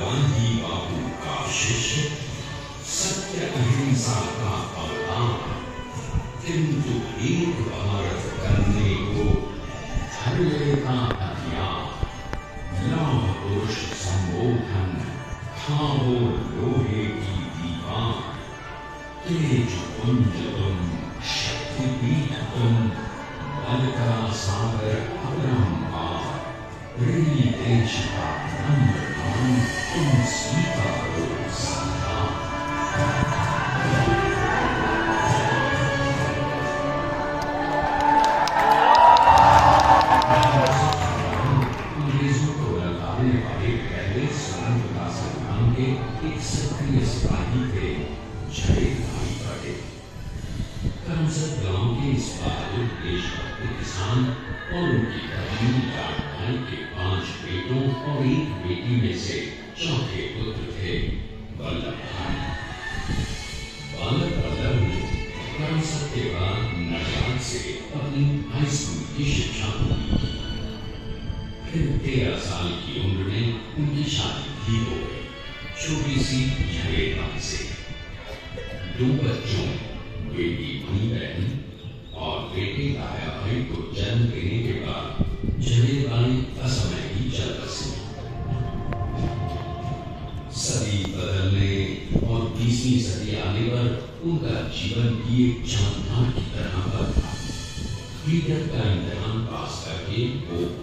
گاندھی بابو کا کا ایک بھارت کرنے کو لوہے کی تیج ان کا جیون کی ایک جاندار کی طرح کا تھا لیڈر کا امتحان پاس کر کے وہ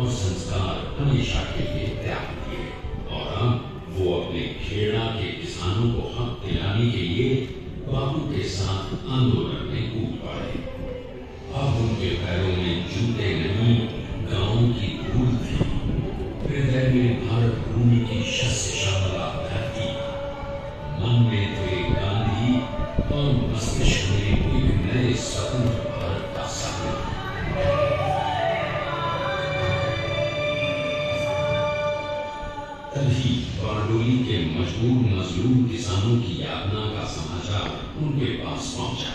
اور سنسکار ہمیشہ کے لیے تیار کیے۔ اور اب وہ اپنے کھیڑا کے کسانوں کو حق دلانے کے لیے باپو کے ساتھ آندولن میں کود پڑے۔ اب ان کے پیروں میں جوتے نہیں، گاؤں کی پاس پہنچا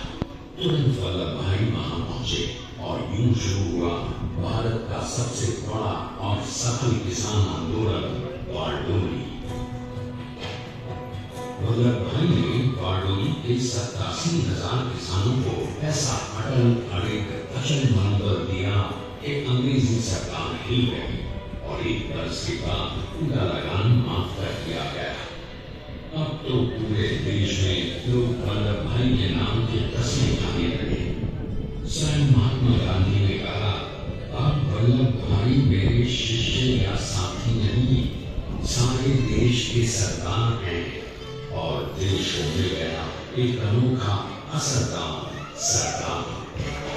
ترنت بھائی وہاں پہنچے اور یوں شروع ہوا، بھارت کا سب سے بڑا اور سفل کسان آندولن بارڈولی بلب بھائی نے بارڈولی کے ستاسی ہزار کسانوں کو ایسا اٹل اڑیک اچل منبر دیا کہ انگریزی سرکار ہل گئی اور ایک برس کے بعد ان کا لگان معاف کر دیا گیا۔ تو پورے دیش میں لوگ والا بھائی کے نام کے قسم کھانے لگے۔ سوئم مہاتما گاندھی نے کہا، اب ولبھ بھائی میرے شیشے یا ساتھی نہیں، سارے دیش کے سردار ہیں اور دیش ہونے گیا ایک انوکھا اثردار سردار۔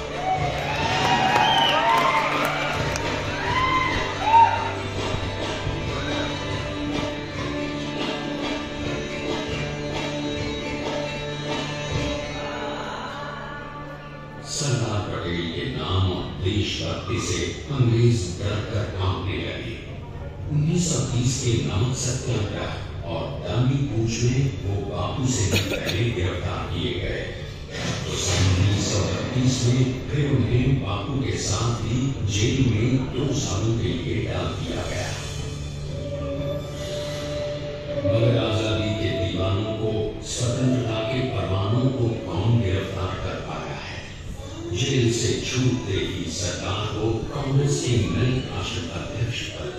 حدیث کے نام ستیہ گرہ اور دامی پوچھ میں وہ باپو سے پہلے گرفتار کیے گئے۔ تو سن انیس سو اڑتیس میں پھر انہیں باپو کے ساتھ ہی جیل میں دو سالوں کے لیے ڈال دیا گیا۔ مگر آزادی کے دیوانوں کو سوتنترتا کے پروانوں کو کون گرفتار کر پایا ہے؟ جیل سے چھوٹ ہی سرکار کو کانگریس کے نئے راشٹر ادھیش پر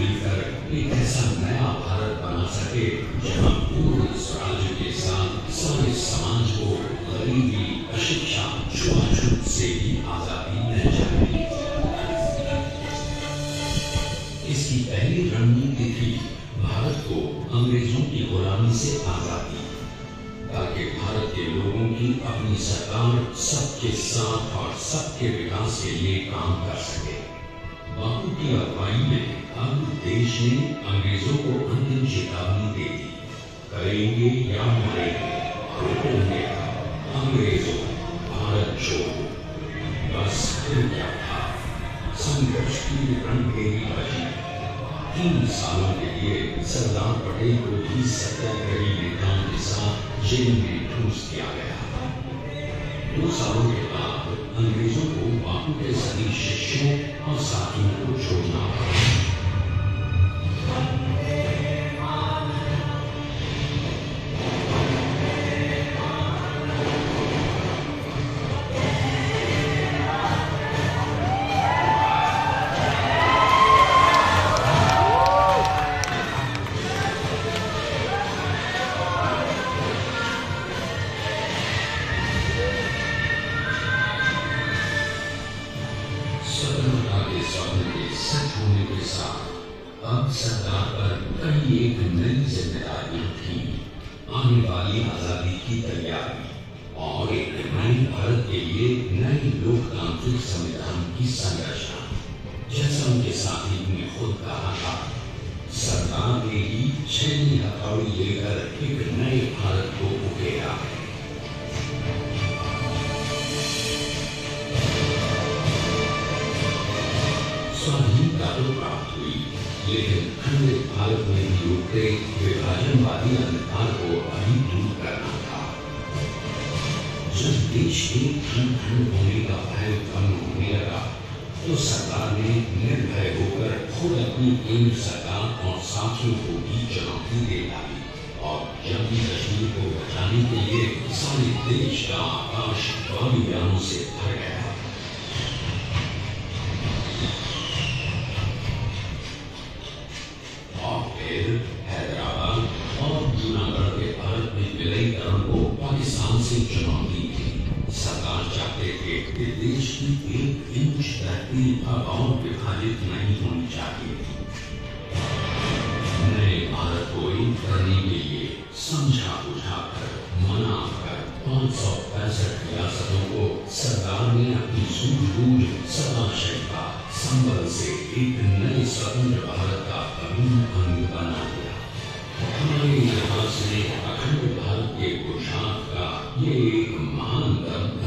مل کر ایک ایسا نیا بھارت بنا سکے جہاں پورن سوراج کے ساتھ سارے سماج کو غریبی اشکشا چھوا چھوت سے بھی آزادی مل جائے اس کی پہلی رنگیتی تھی بھارت کو انگریزوں کی غلامی سے آزادی تاکہ بھارت کے لوگوں کی اپنی سرکار سب کے ساتھ اور سب کے وکاس کے لیے کام کر سکے باپو کی اگوائی میں اب دیش نے انگریزوں کو انتم چیتاونی دے دی۔ کریں گے یا مریں گے؟ حکم نے انگریزوں، بھارت چھوڑو۔ بس پھر کیا تھا؟ سنگرش کی رنگ گیری بچی۔ تین سالوں کے لیے سردار پٹیل کو بھی ستر کئی نیتاؤں کے ساتھ جیل میں ٹھوس دیا گیا۔ دو سالوں کے بعد انگریزوں کو باپو کے سبھی ششیوں اور ساتھیوں کو چھوڑنا پڑا۔ سچ ہونے کے ساتھ اب سردار پر کئی ایک نئی ذمہ داریاں تھیں۔ آنے والی آزادی کی تیاری اور ایک نئے بھارت کے لیے نئی لوک تانترک سنویدھان کی سنرچنا جیسا ان کے ساتھی نے خود کہا تھا، سردار نے ہی چھ ہتھوڑی لے کر ایک نئے بھارت کو اکیلا ہے۔ لیکن ٹھنڈے بھارت میں ہی اٹھتے ویبھاجنوادی انتہار کو ابھی دور کرنا تھا جب دیش کی ٹھنڈ ٹھنڈ ہونے کا بھائی کم ہونے لگا تو سرکار نے نربھے ہو کر خود اپنی کیندر سرکار اور ساتھیوں کو بھی چنوتی دے ڈالی اور جنگی کشمیر کو بچانے کے لیے سارے دیش کا آکاش باغیانوں سے بھر گیا۔ ایک انچ تحریر اباؤں کے خالد نہیں ہونی چاہیے نئے بھارت کو ان کرنے کے لیے سمجھا بجھا کر منا کر پانچ سو پینسٹھ ریاستوں کو سرکار نے اپنی سوج بوجھ سدا شکا سمبل سے ایک نئے سوتر بھارت کا قانون انگ بنا دیا ہمارے لحاظ سے اکھنڈ بھارت کے گجرات کا یہ ایک مہان درد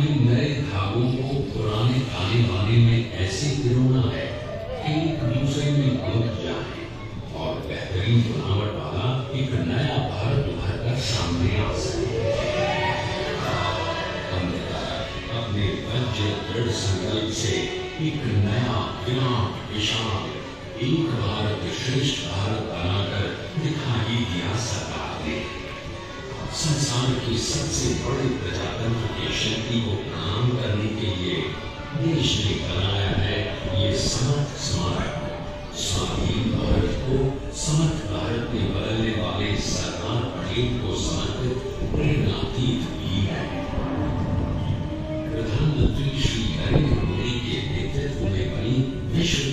اپنے نئے دھاگوں کو پرانے تانے بانے میں ایسے پرونا ہے کہ ایک دوسرے میں گھٹ جائے اور بہترین بناوٹ والا ایک نیا بھارت ابھر کر سامنے آ سکے۔ اپنے بجے دڑھ سنکلپ سے ایک نیا وراٹ وشال ایک بھارت شریشٹ بھارت بنا کر دکھائی دیا سرکار نے۔ سنسار کی سب سے بڑی پرجاتنتر کی شکتی کو کام کرنے کے لیے دیش نے بنایا ہے، یہ سمرتھ سمارک سوادھی بھارت کو سمرتھ بھارت میں بدلنے والے سردار پٹیل کو سمرپت پریناتیت بھی ہے۔ پردھان منتری شری نریندر مودی کے نیتو میں بنی وشو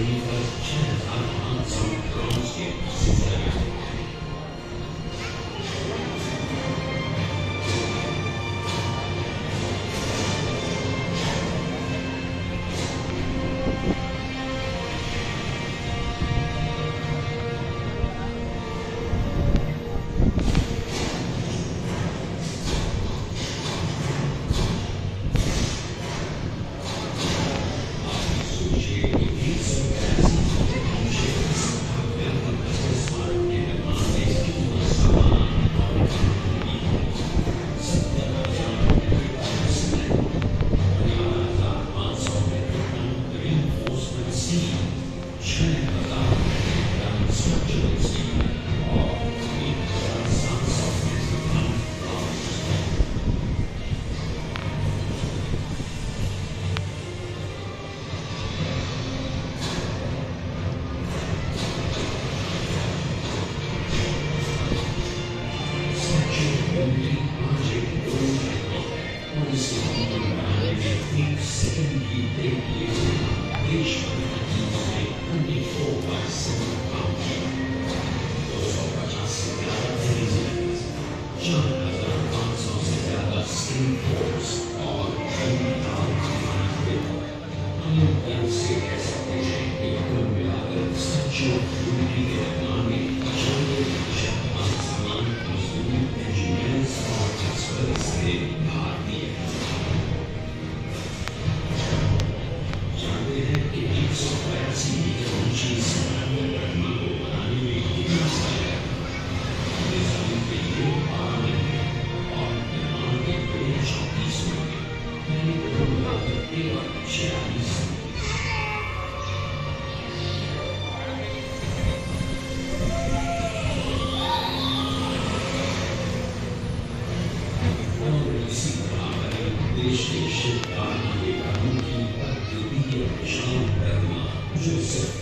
Leave a chat on some ghost کے قانون کی بات جو بھی یہ پیشان کرنا جو صرف